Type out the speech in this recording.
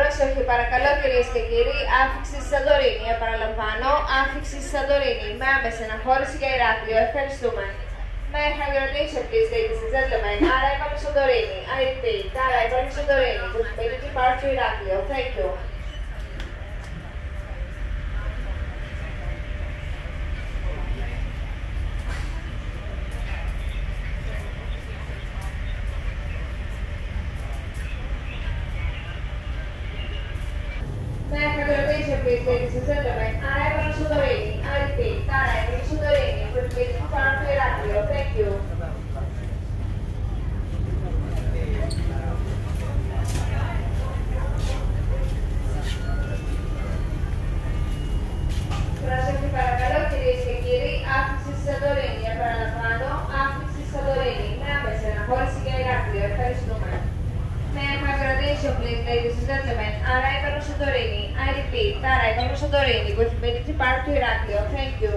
Πρόσεχε παρακαλώ κυρίες και κύριοι, άφηξη στη Σαντορίνη. Επαναλαμβάνω, άφηξη στη Σαντορίνη. Με άμεση αναχώρηση για Ηράκλειο. Ευχαριστούμε. May I have your attention please, ladies and gentlemen. Arrival Santorini. I repeat, arrival Santorini. With immediate departure Ηράκλειο. Thank you. Thank you. Santorini. I repeat, arrival on Santorini with immediate departure to Ηράκλειο. Thank you.